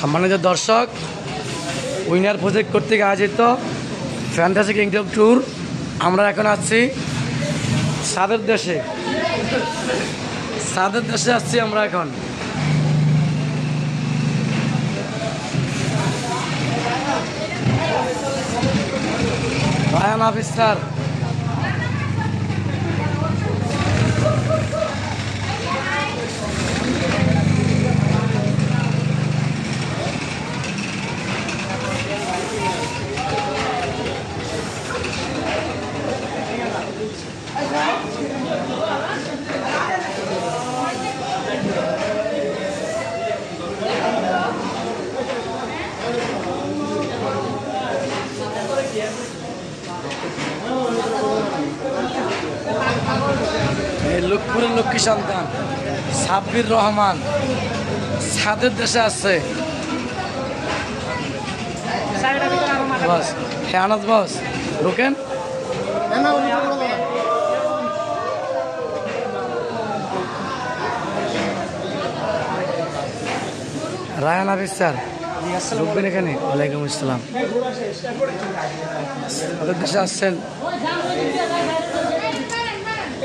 সম্মানিত দর্শক winner project কর্তৃক আয়োজিত ফ্যান্টাসি কিংডম ট্যুর আমরা এখন আছি সাদের দেশে। সাদের দেশে আসছি আমরা এখন। রায়ান হাফিজ লক্ষ্মীপুরের লক্ষ্মী সন্তান, সাব্বির রহমান সাদের দেশে আছে। বস হ্যাঁ বস, ঢোকেন। রায়ান হাফিজ স্যার, ঢুকবেন এখানে। ওয়ালাইকুম আসসালাম। দেশে আসছেন।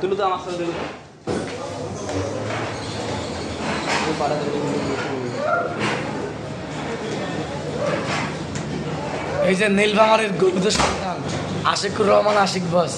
তুলো তো আমার সাথে এই যে নীলভাঙারের গর্বিত সন্তান আশিকুর রহমান আশিক বস।